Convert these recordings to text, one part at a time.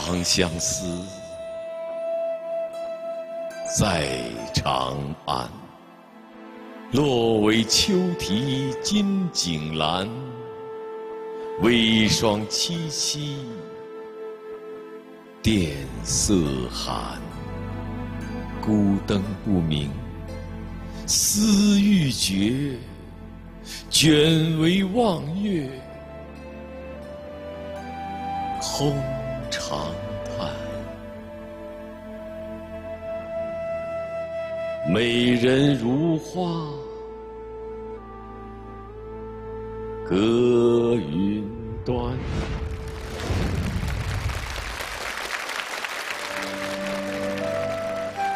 长相思，在长安。落为秋啼金井阑，微霜凄凄殿色寒。孤灯不明，思欲绝，卷为望月，空长叹。美人如花，隔云端。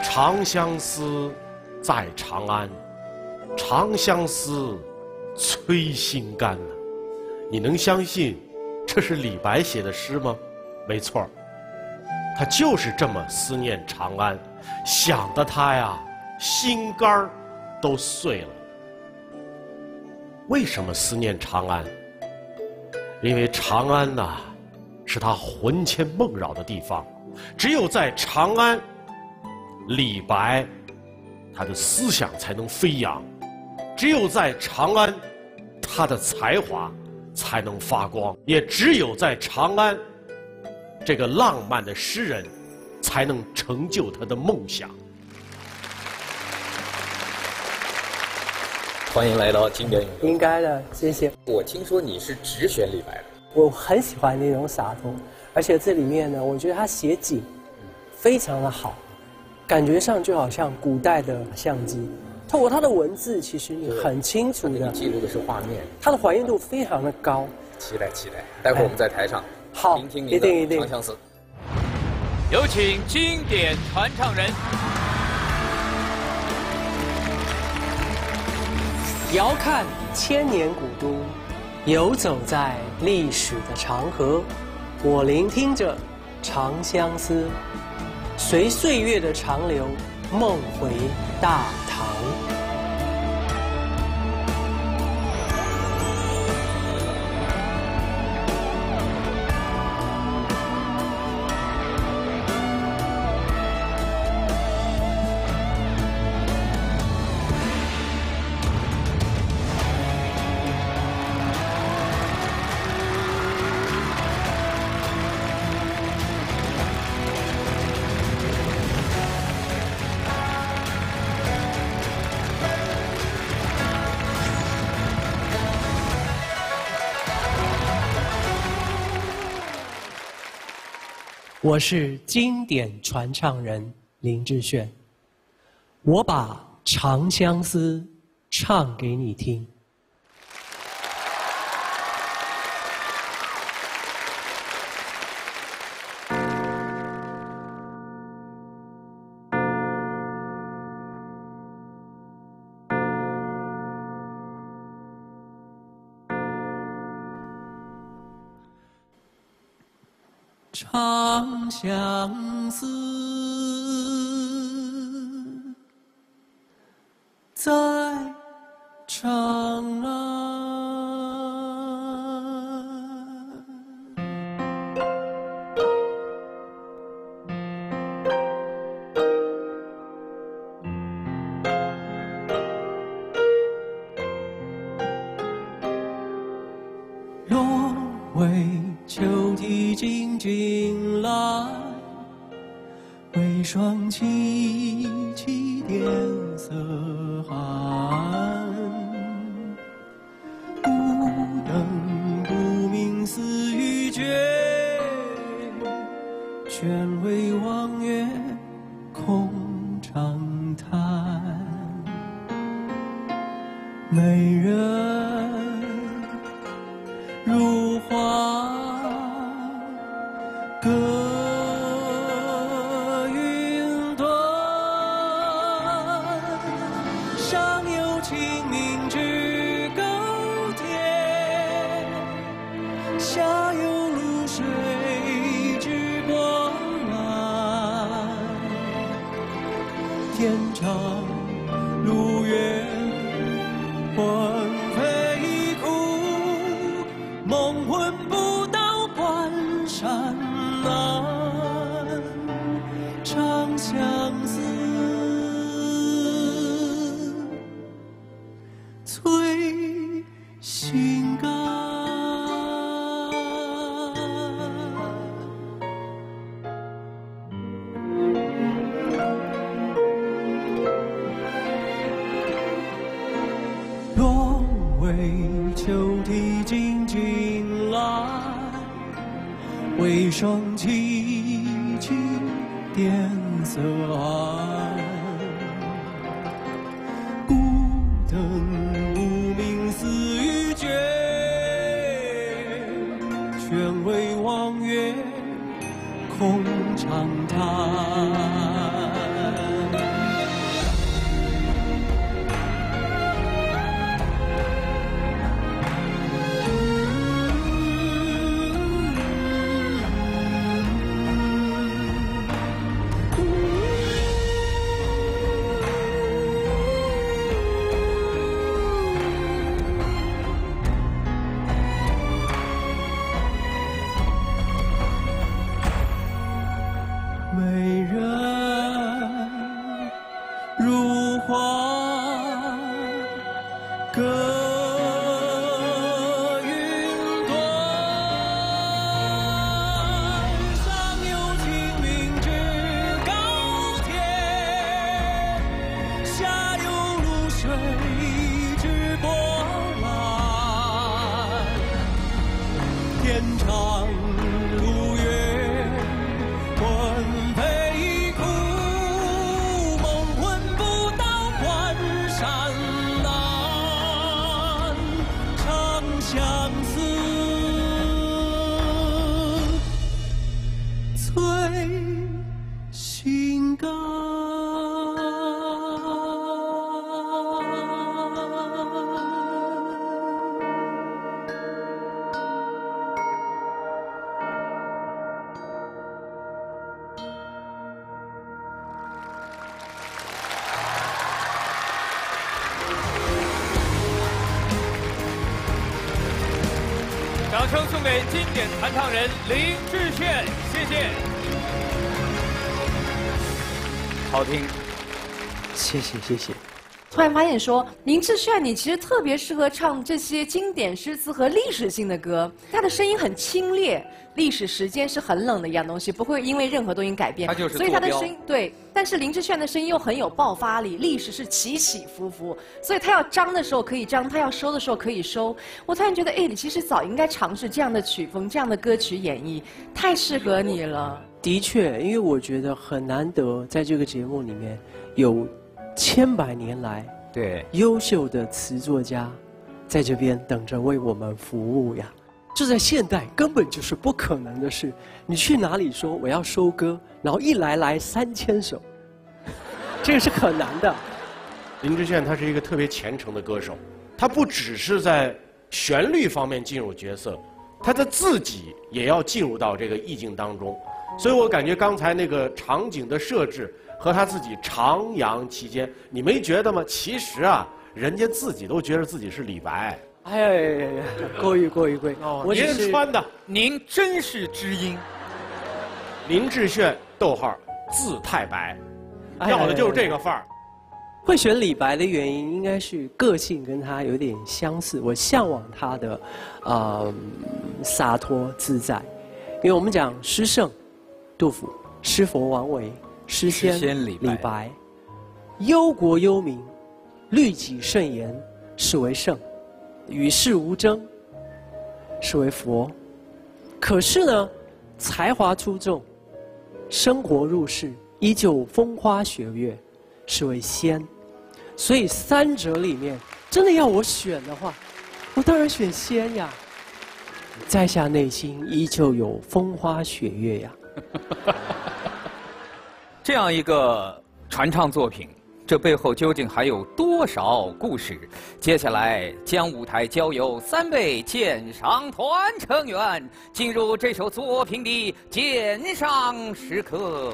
长相思，在长安。长相思，催心肝呐。你能相信这是李白写的诗吗？没错他就是这么思念长安，想的他呀，心肝都碎了。为什么思念长安？因为长安呐，是他魂牵梦绕的地方。只有在长安。李白，他的思想才能飞扬；只有在长安，他的才华才能发光；也只有在长安，这个浪漫的诗人才能成就他的梦想。欢迎来到经典咏歌。应该的，谢谢。我听说你是只选李白的，我很喜欢那种洒脱，而且这里面呢，我觉得他写景非常的好。感觉上就好像古代的相机，透过他的文字，其实你很清楚的记录的是画面，他的还原度非常的高。期待期待，待会儿我们在台上好聆听你的《长相思》。有请经典传唱人，遥看千年古都，游走在历史的长河，我聆听着《长相思》。随岁月的长流，梦回大唐。我是经典传唱人林志炫，我把《长相思》唱给你听。长相思，霜凄凄殿色寒。孤灯不明思欲绝，卷帷望月空长叹。美下有露水之光澜。天长路远，劝为望月空长叹。波澜。天长经典弹唱人林志炫，谢谢。好听，谢谢谢谢。突然发现说，林志炫你其实特别适合唱这些经典诗词和历史性的歌，他的声音很清冽，历史时间是很冷的一样东西，不会因为任何东西改变。他就是所以他的声音对，但是林志炫的声音又很有爆发力，历史是起起伏伏，所以他要张的时候可以张，他要收的时候可以收。我突然觉得，哎，你其实早应该尝试这样的曲风，这样的歌曲演绎，太适合你了。的确，因为我觉得很难得，在这个节目里面有千百年来对，优秀的词作家在这边等着为我们服务呀。这在现代根本就是不可能的事。你去哪里说我要收歌，然后一来来三千首，这个是很难的。林志炫他是一个特别虔诚的歌手，他不只是在旋律方面进入角色，他的自己也要进入到这个意境当中。所以我感觉刚才那个场景的设置和他自己徜徉其间，你没觉得吗？其实啊，人家自己都觉得自己是李白。哎呀呀呀呀！过于过于过誉！我只您穿的您真是知音。林志炫，逗号，字太白，要的就是这个范儿。会选李白的原因，应该是个性跟他有点相似。我向往他的，呃，洒脱自在。因为我们讲诗圣，杜甫；诗佛王维；诗仙仙李白李白。忧国忧民，律己慎言，是为圣；与世无争，是为佛。可是呢，才华出众，生活入世，依旧风花雪月，是为仙。所以三者里面，真的要我选的话，我当然选仙呀。在下内心依旧有风花雪月呀。这样一个传唱作品，这背后究竟还有多少故事？接下来将舞台交由三位鉴赏团成员进入这首作品的鉴赏时刻。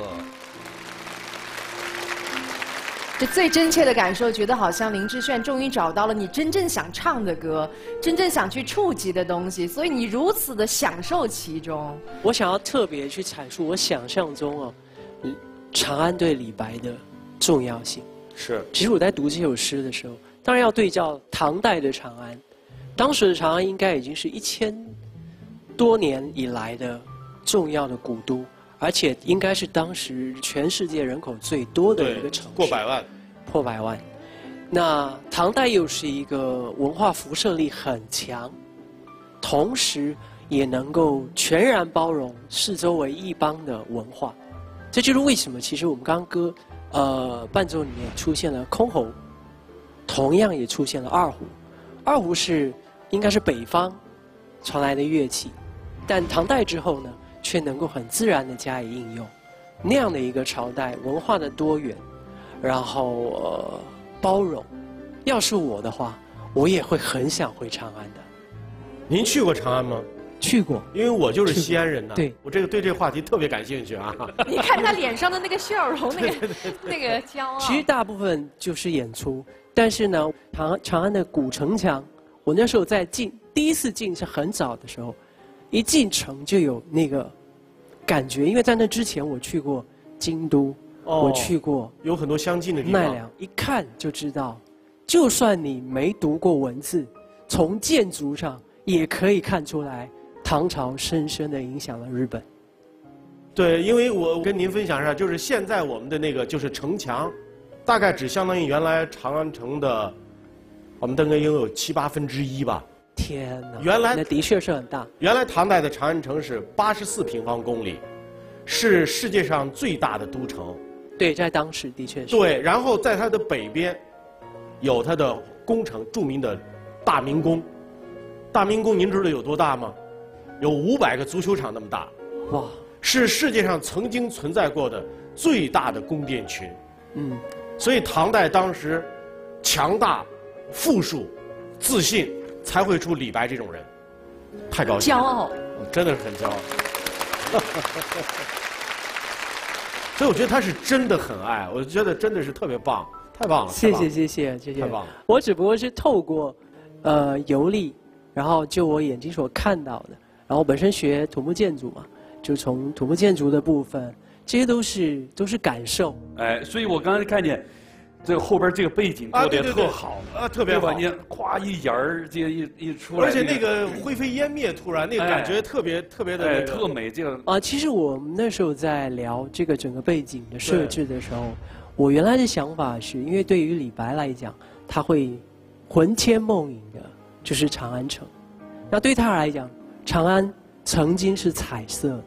就最真切的感受，觉得好像林志炫终于找到了你真正想唱的歌，真正想去触及的东西，所以你如此的享受其中。我想要特别去阐述我想象中哦，嗯长安对李白的重要性。是其实我在读这首诗的时候，当然要对照唐代的长安，当时的长安应该已经是一千多年以来的重要的古都，而且应该是当时全世界人口最多的一个城市，过百万，破百万。那唐代又是一个文化辐射力很强，同时也能够全然包容四周围一邦的文化，这就是为什么其实我们刚刚歌，呃，伴奏里面出现了箜篌，同样也出现了二胡，二胡是应该是北方传来的乐器，但唐代之后呢，却能够很自然的加以应用，那样的一个朝代，文化的多元，然后呃。包容，要是我的话，我也会很想回长安的。您去过长安吗？去过，因为我就是西安人呐。对，我这个对这个话题特别感兴趣啊。你看他脸上的那个笑容，那个那个骄傲。其实大部分就是演出，但是呢，长长安的古城墙，我那时候在进第一次进是很早的时候，一进城就有那个感觉，因为在那之前我去过京都。哦我去过，有很多相近的地方。奈良一看就知道，就算你没读过文字，从建筑上也可以看出来，唐朝深深的影响了日本。对，因为我跟您分享一下，就是现在我们的那个就是城墙，大概只相当于原来长安城的，我们大概拥有七八分之一吧。天哪！原来那的确是很大。原来唐代的长安城是八十四平方公里，是世界上最大的都城。对，在当时的确是。对，然后在它的北边，有它的宫城，著名的大明宫。大明宫您知道有多大吗？有五百个足球场那么大。哇！是世界上曾经存在过的最大的宫殿群。嗯。所以唐代当时强大、富庶、自信，才会出李白这种人。太高兴。骄傲。真的是很骄傲。所以我觉得他是真的很爱，我觉得真的是特别棒，太棒了。谢谢谢谢谢谢。太棒了。我只不过是透过，呃，游历，然后就我眼睛所看到的，然后本身学土木建筑嘛，就从土木建筑的部分，这些都是都是感受。哎，所以我刚才看见。这个后边这个背景做的特好啊，特别好。你咵一眼儿，这一一出来，而且那个灰飞烟灭，突然那个感觉特别特别的特美。这个啊，其实我们那时候在聊这个整个背景的设置的时候，我原来的想法是因为对于李白来讲，他会魂牵梦萦的，就是长安城。那对他来讲，长安曾经是彩色的，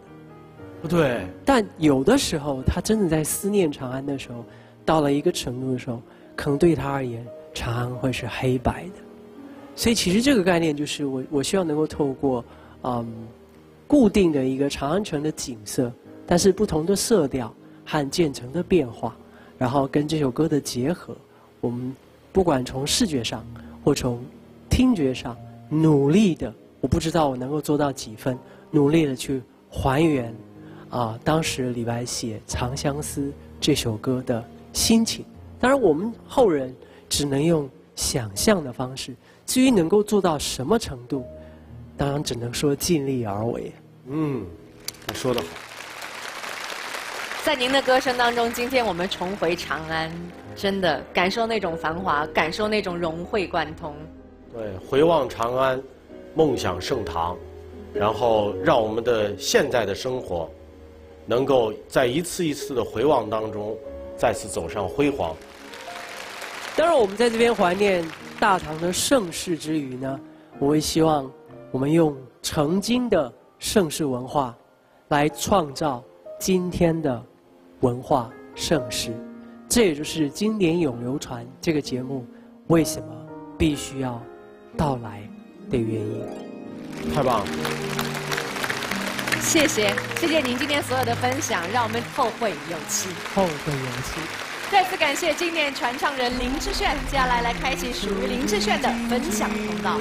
不对。但有的时候，他真的在思念长安的时候。到了一个程度的时候，可能对他而言，长安会是黑白的。所以其实这个概念就是我我希望能够透过嗯固定的一个长安城的景色，但是不同的色调和建成的变化，然后跟这首歌的结合，我们不管从视觉上或从听觉上，努力的，我不知道我能够做到几分，努力的去还原啊当时李白写《长相思》这首歌的。心情，当然我们后人只能用想象的方式。至于能够做到什么程度，当然只能说尽力而为。嗯，你说的好。在您的歌声当中，今天我们重回长安，真的感受那种繁华，感受那种融会贯通。对，回望长安，梦想盛唐，然后让我们的现在的生活，能够在一次一次的回望当中。再次走上辉煌。当然，我们在这边怀念大唐的盛世之余呢，我也希望我们用曾经的盛世文化，来创造今天的文化盛世。这也就是《经典永流传》这个节目为什么必须要到来的原因。太棒了！谢谢，谢谢您今天所有的分享，让我们后会有期。后会有期。再次感谢经典传唱人林志炫，接下来来开启属于林志炫的分享通道。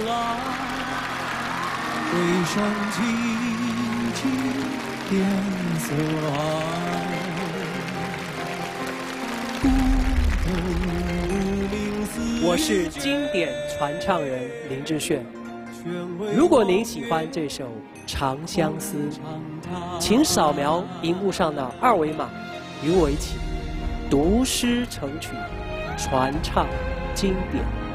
我是经典传唱人林志炫。如果您喜欢这首《长相思》，请扫描荧幕上的二维码，与我一起读诗成曲，传唱经典。